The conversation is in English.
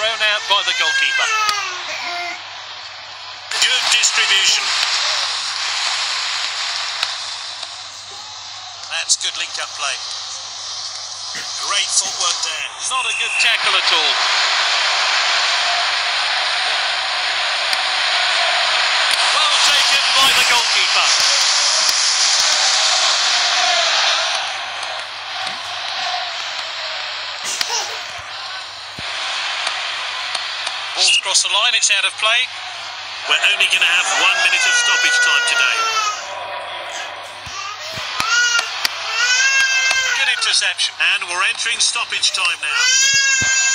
thrown out by the goalkeeper. Good distribution. That's good link-up play. Great footwork there. Not a good tackle at all. Well taken by the goalkeeper. Ball's crossed the line, it's out of play. We're only going to have one minute of stoppage time today. Good interception. And we're entering stoppage time now.